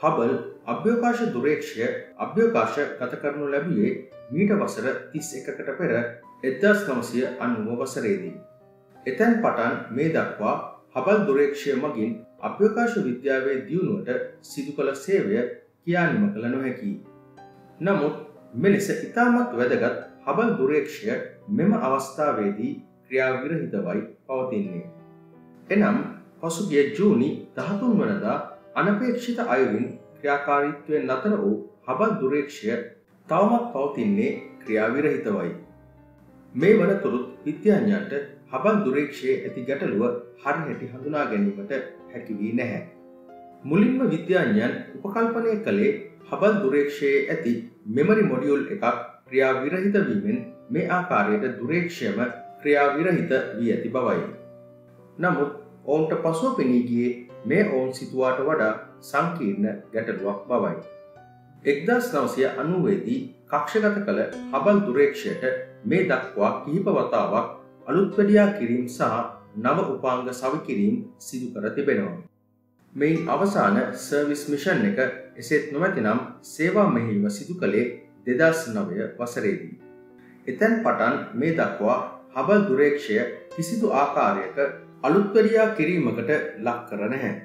හබල් අභ්‍යෝකාශ දුරේක්ෂය අභ්‍යෝකාශ ගත කරනු ලැබියේ මීට වසර තිස් එකකට පෙර එදදාස් නමසය අනුව වසරේදී. එතැන් පටන් මේ දක්වා හබල් දුරේක්ෂය මගින් අභ්‍යකාශ විද්‍යාවේ දියුණුවට සිදු කළ සේවය කියානිම කළ නොහැකි. නමුත් මෙලෙස ඉතාමත් වැදගත් හබල් දුරේක්ෂය මෙම අවස්ථාවේදී ක්‍රියාවිරහිතවයි පවතින්නේ. එනම් පසුගිය ජූනි දහතුන් වනදා අනපේක්ෂිත අයුරින් ක්‍රියාකාරීත්වයෙන් නතර වූ හබල් දුරේක්ෂය තවමත් පවතින්නේ ක්‍රියාවිරහිතවයි. මේ වනතුරුත් විද්‍යාඥන්ට හබල් දුරේක්ෂයේ ඇති ගැටලුව හරිහැටි හඳුනා ගැනීමට හැකිවී නැහැ. මුලින්ම විද්‍යාඥයන් උපකල්පනය කළේ හබල් දුරේක්ෂයේ ඇති මෙමරි මොඩියුල් එකක් ක්‍රියාවිරහිතවීමෙන් මේ ආකාරයට දුරේක්ෂයම ක්‍රියාවිරහිත වී ඇති බවයි. නමුත් ඔවුන්ට පසුව පෙනීගියේ මේ ඔවුන් සිතුවාට වඩා සංකීර්ණ ගැටලුවක් බවයි. එක්දස් නවසය අනුවේදී කක්ෂගත කළ හබල් දුරේක්ෂයට මේ දක්වා කිහිප වතාවක් අලුත්වැඩියා කිරීම් සහ නව උපාංග සවිකිරීම් සිදු කර තිබෙනවා. මෙයින් අවසාන සර්විස් මිෂන් එක එසෙත් නොමැති නම් සේවා මෙහිම සිදු කළේ දෙදස් නවය වසරේදී. එතැන් පටන් මේ දක්වා හබල් දුරේක්ෂය කිසිදු ආකාරයක අලුත්වරියා කිරීමකට ලක් කර නැහැ.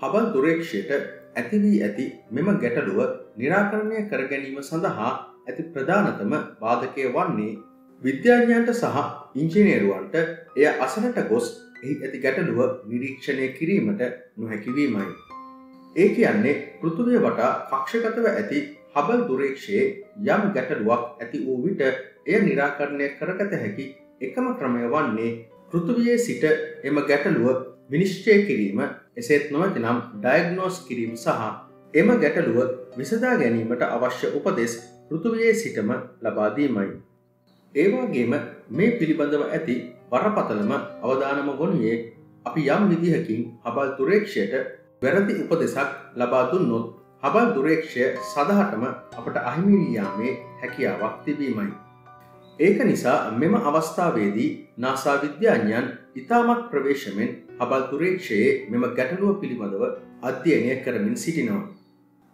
හබල් දුරේක්ෂයට ඇතිවී ඇති මෙම ගැටලුව නිරාකරණය කර ගැනීම සඳහා ඇති ප්‍රධානතම බාධකය වන්නේ විද්‍යාඥයන්ට සහ ඉංජිනේරුවන්ට එය අසනට ගොස් එහි ඇති ගැටලුව නිරීක්ෂණය කිරීමට නොහැකිවීමයි. ඒ කියන්නේ පෘතුවය වටා පක්ෂගතව ඇති හබල් දුරේක්ෂයේ යම් ගැටලුවක් ඇති වූ විට එය නිරාකරණය කරගත හැකි එකම ක්‍රමය වන්නේ පෘතුවයේ සිට එම ගැටලුව විනිශ්චය කිරීම එසේත් නොවති නම් ඩයිග්නෝස් කිරීම සහ එම ගැටලුව විසදා ගැනීමට අවශ්‍ය උපදෙස් පෘතුවයේ සිටම ලබාදීමයි. ඒවාගේම මේ පිළිබඳව ඇති බරපතලම අවධානම ගොනුයේ අපි යම් විදිහකින් හබල් තුරේක්ෂයට වැරදි උපදෙසක් ලබා දුන්නොත් හබල් දුරේක්ෂය සදහටම අපට අහිමිවීයාමේ හැකියාවක් තිබීමයි. ඒක නිසා මෙම අවස්ථාවේදී නාසා විද්‍යාඥයන් ඉතාමත් ප්‍රවේශමෙන් හබල් දුරේක්ෂයේ මෙම ගැටලුව පිළිබඳව අධ්‍යයනය කරමින් සිටිනවා.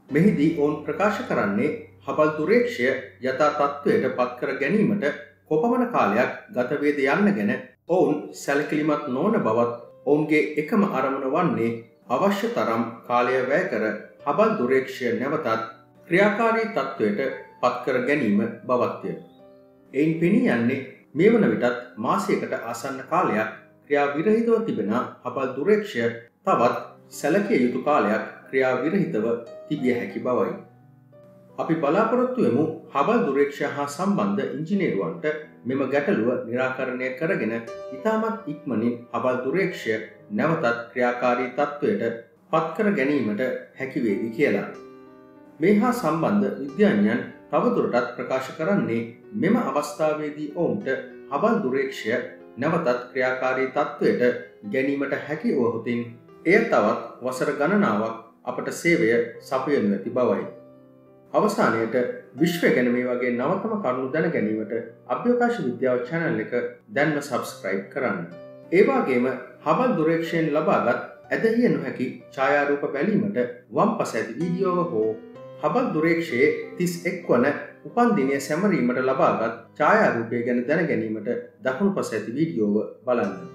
මෙහිදී ඔවුන් ප්‍රකාශ කරන්නේ හබල් දුරේක්ෂය යථා තත්ත්වයට පත්කර ගැනීමට කොපමණ කාලයක් ගතවේද යන්න ගැන ඔවුන් සැලකිලිමත් නොවන බවත් ඔවුන්ගේ එකම අරමුණ වන්නේ අවශ්‍ය තරම් කාලය වැය කර හබල් දුරේක්ෂය නැවතත් ක්‍රියාකාරී තත්ත්වයට පත්කර ගැනීම බවත්ය. එයින් පෙනී යන්නේ මේ වන විටත් මාසයකට ආසන්න කාලයක් ක්‍රියා විරහිතව තිබෙන හබල් දුරේක්ෂය තවත් සැලකිය යුතු කාලයක් ක්‍රියා විරහිතව තිබිය හැකි බවයි. අපි බලාපොරොත්තුවමු හබල් දුරේක්ෂ හා සම්බන්ධ ඉංජිනේරුවන්ට මෙම ගැටලුව නිරාකරණය කරගෙන ඉතාමත් ඉක්මනින් හබල් දුරේක්ෂය නැවතත් ක්‍රියාකාරී තත්ත්වයට පත්කර ගැනීමට හැකිවේවි කියලා. මේ හා සම්බන්ධ විද්‍යාඥයන් තවදුරටත් ප්‍රකාශ කරන්නේ මෙම අවස්ථාවේදී ඔවුන්ට හබල් දුරේක්ෂය නැවතත් ක්‍රියාකාරී තත්ත්වයට ගැනීමට හැකි වහොතින් එය තවත් වසර ගණනාවක් අපට සේවය සපයනු ඇති බවයි. අවසානයට විශ්ව ගැන මේ වගේ නවතම කරුණු දැන ගැනීමට අභ්‍යකාශ විද්‍යාව චැනල් එක දැන්ම සබස්ක්‍රයිබ් කරන්න. ඒවාගේම හබල් දුරේක්ෂයෙන් ලබාගත් ඇදහිය නොහැකි ඡායාරූප බැලීමට වම් පස ඇති වීඩියෝව හෝ හබල් දුරේක්ෂයේ තිස් එක් වන උපන්දිනය සැමරීමට ලබාගත් ඡායාරූපය ගැන දැන ගැනීමට දකුණු පස ඇති වීඩියෝව බලන්න.